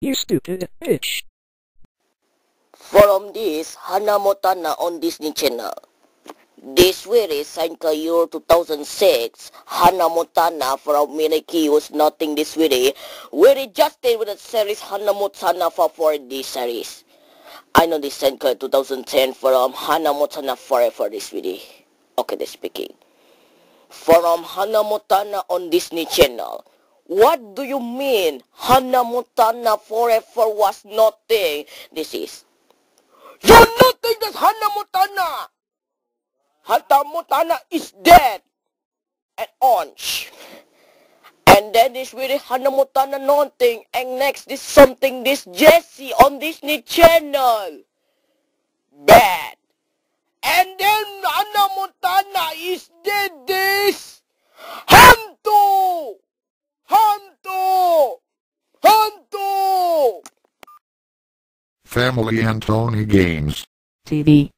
You stupid bitch. From this Hannah Montana on Disney Channel. This very Sanka Year 2006, Hannah Montana from Minaki was nothing this very. We adjusted with the series Hannah Montana for 4D series. I know this Sanka 2010 from Hannah Montana forever this video. Okay, the speaking. From Hannah Montana on Disney Channel. What do you mean Hannah Montana forever was nothing? This is. You're nothing that's Hannah Montana! Hannah Montana is dead and orange. And then this really Hannah Montana nothing. And next this something this Jesse on Disney Channel. Bad. And then Hannah Montana is dead this. Hantu! Hantu! Hantu! Family and Tony Games. TV.